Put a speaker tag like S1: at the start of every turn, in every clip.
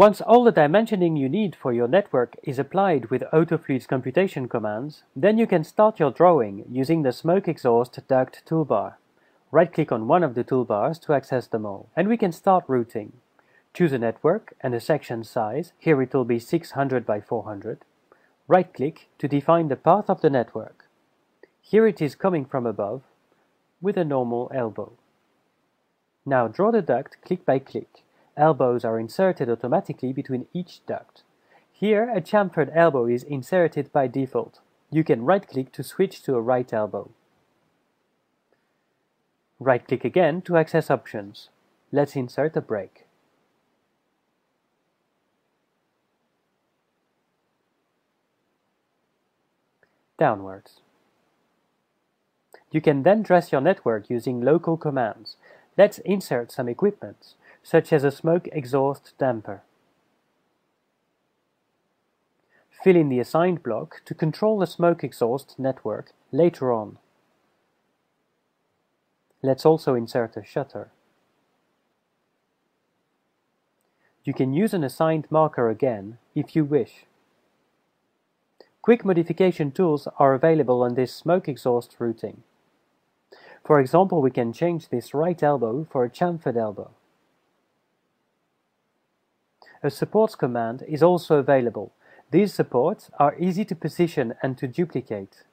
S1: Once all the dimensioning you need for your network is applied with Autofluid's computation commands, then you can start your drawing using the smoke exhaust duct toolbar. Right-click on one of the toolbars to access them all, and we can start routing. Choose a network and a section size, here it will be 600 by 400. Right-click to define the path of the network. Here it is coming from above, with a normal elbow. Now draw the duct click by click. Elbows are inserted automatically between each duct. Here, a chamfered elbow is inserted by default. You can right-click to switch to a right elbow. Right-click again to access options. Let's insert a break. Downwards. You can then dress your network using local commands. Let's insert some equipment, such as a smoke exhaust damper. Fill in the assigned block to control the smoke exhaust network later on. Let's also insert a shutter. You can use an assigned marker again if you wish. Quick modification tools are available on this smoke exhaust routing. For example, we can change this right elbow for a chamfered elbow. A supports command is also available. These supports are easy to position and to duplicate.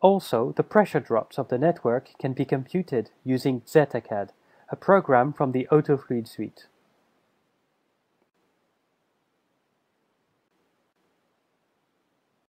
S1: Also, the pressure drops of the network can be computed using DzetaCAD, a program from the Autofluid suite.